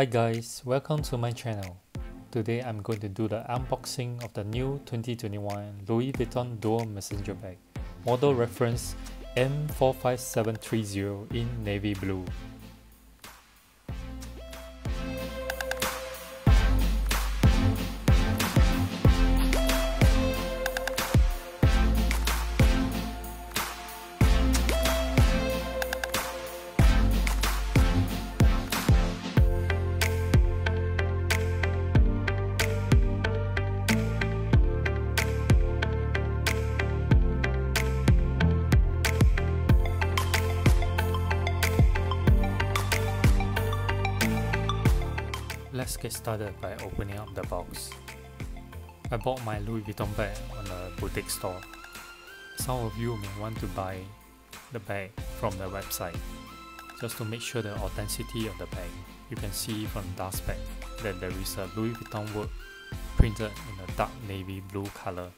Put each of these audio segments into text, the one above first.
Hi guys, welcome to my channel. Today I'm going to do the unboxing of the new 2021 Louis Vuitton Duo Messenger Bag, model reference M45730 in navy blue. Let's get started by opening up the box. I bought my Louis Vuitton bag on a boutique store. Some of you may want to buy the bag from the website. Just to make sure the authenticity of the bag, you can see from the dust bag that there is a Louis Vuitton word printed in a dark navy blue color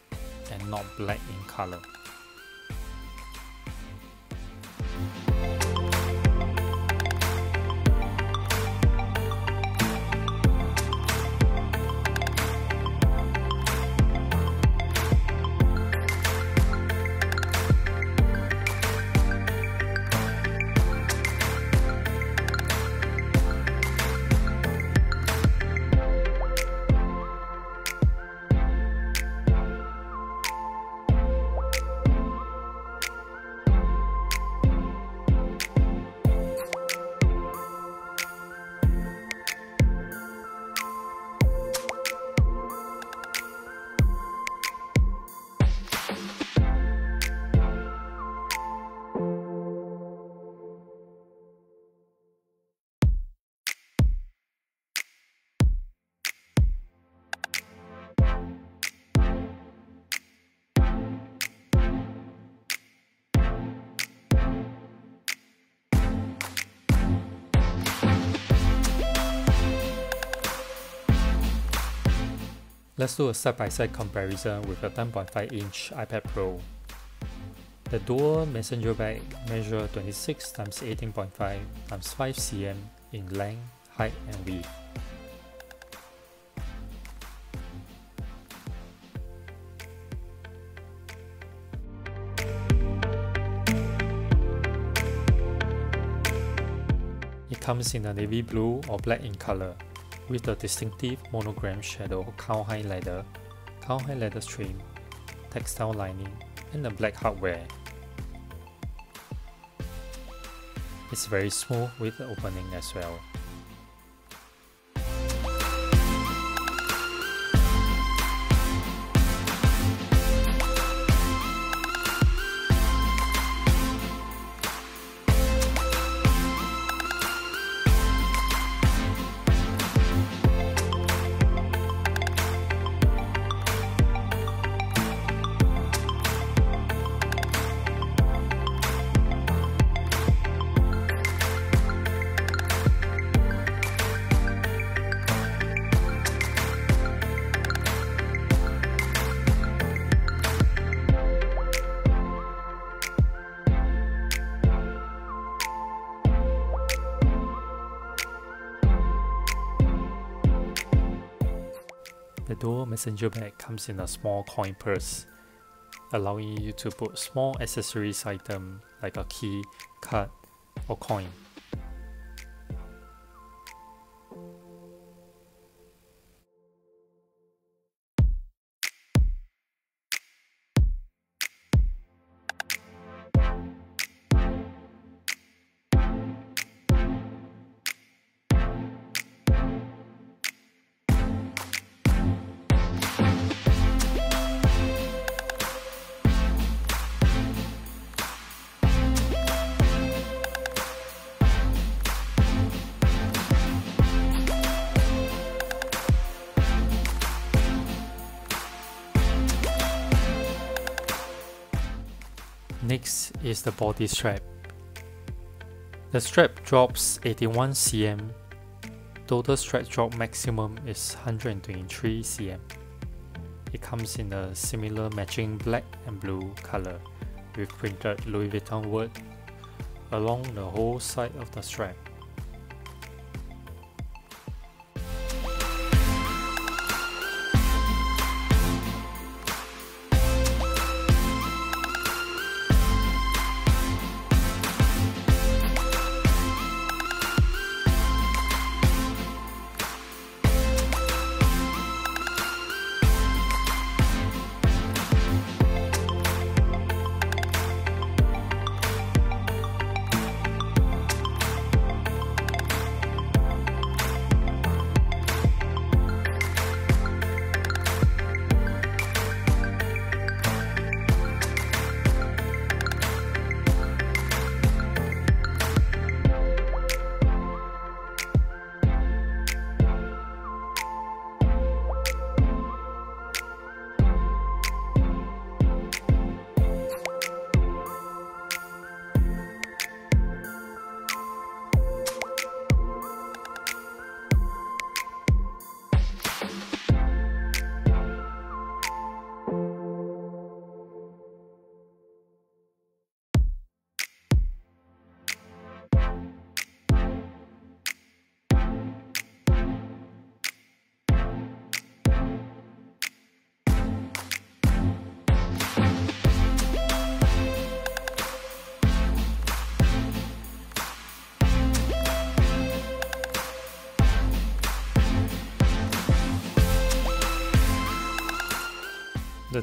and not black in color. Let's do a side-by-side -side comparison with a 10.5-inch iPad Pro. The Duo messenger bag measures 26 x 18.5 x 5 cm in length, height and width. It comes in a navy blue or black in color with the distinctive monogram shadow cowhide leather, cowhide leather trim, textile lining, and the black hardware. It's very smooth with the opening as well. The Duo messenger bag comes in a small coin purse, allowing you to put small accessories item like a key, card, or coin. Is the body strap. The strap drops 81 cm. Total strap drop maximum is 123 cm. It comes in a similar matching black and blue color with printed Louis Vuitton word along the whole side of the strap.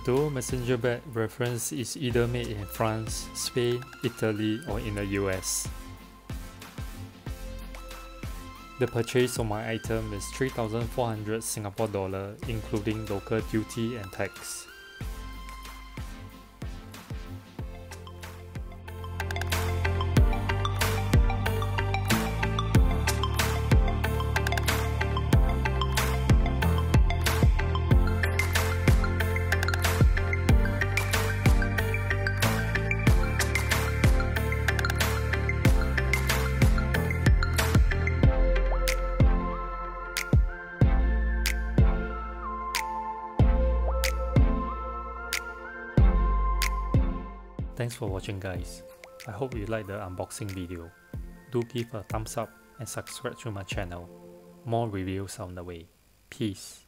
The Messenger bag reference is either made in France, Spain, Italy or in the US. The purchase of my item is 3400 Singapore dollar including local duty and tax. Thanks for watching guys. I hope you liked the unboxing video. Do give a thumbs up and subscribe to my channel. More reviews on the way. Peace.